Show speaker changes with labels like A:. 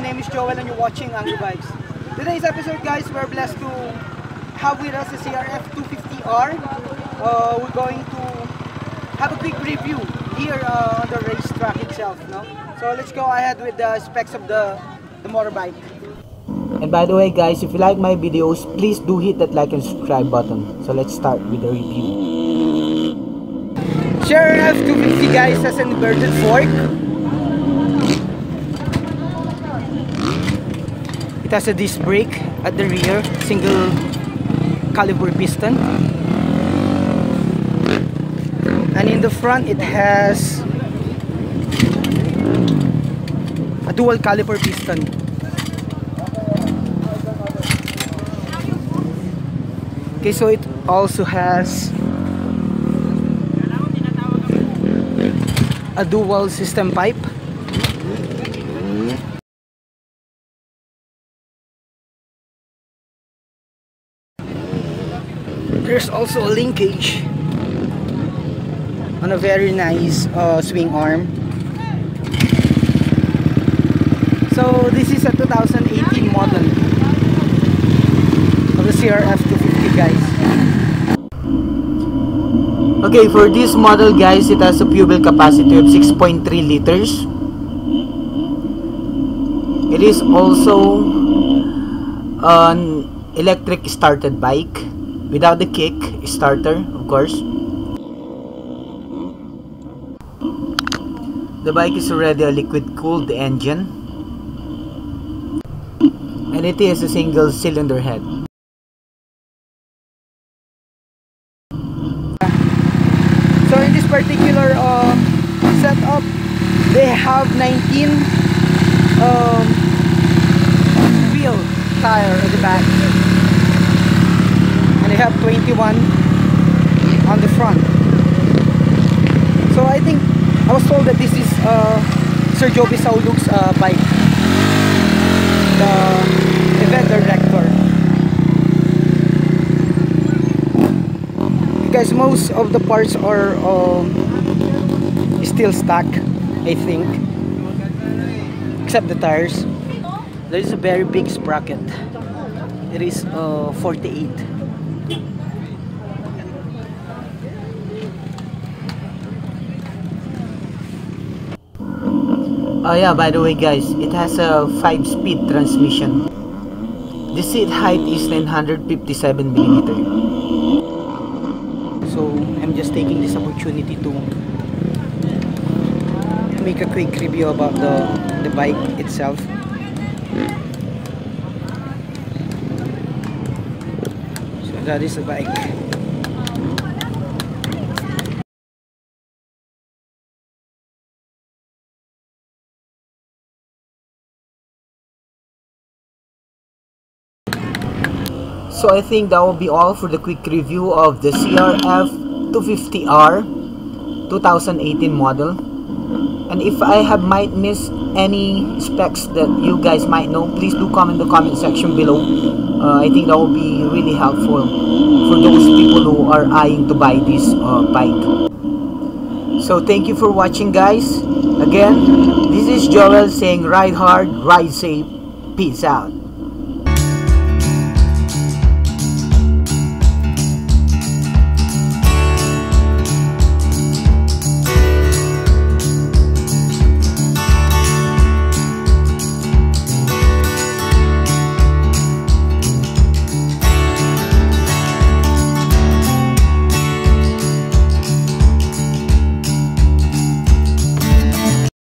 A: Joel and you're watching Angry Bikes. Today's episode guys, we're blessed to have with us the CRF 250R. Uh, we're going to have a quick review here uh, on the racetrack itself. No? So let's go ahead with the specs of the, the motorbike.
B: And by the way guys, if you like my videos, please do hit that like and subscribe button. So let's start with the review.
A: CRF 250 guys has an inverted fork. It has a disc brake at the rear, single caliper piston. And in the front it has a dual caliper piston. Okay, so it also has a dual system pipe there's also a linkage. On a very nice uh, swing arm. So this is a 2018 model. Of the CRF 250 guys.
B: Okay, for this model guys, it has a fuel capacity of 6.3 liters. It is also an electric started bike without the kick starter, of course. The bike is already a liquid cooled engine and it is a single cylinder head.
A: So in this particular uh, setup, they have 19 um, 81 on the front. So I think I was told that this is uh, Sergio Bisauluk's uh, bike. The event director. Because most of the parts are um, still stuck I think. Except the tires. There is a very big sprocket. It is uh, 48
B: Oh yeah, by the way guys, it has a 5-speed transmission. The seat height is 957 millimeter.
A: so I'm just taking this opportunity to make a quick review about the the bike itself so that is the bike
B: So I think that will be all for the quick review of the CRF 250R 2018 model. And if I have might miss any specs that you guys might know, please do comment in the comment section below. Uh, I think that will be really helpful for those people who are eyeing to buy this uh, bike. So thank you for watching guys. Again, this is Joel saying ride hard, ride safe. Peace out.